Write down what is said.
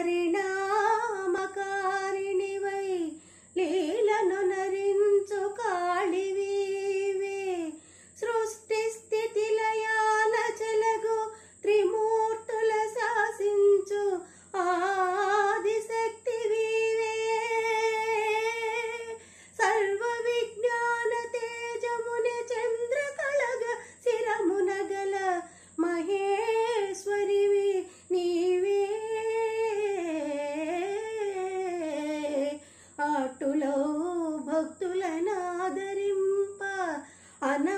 परिणाम భక్తులనాదరింప. అన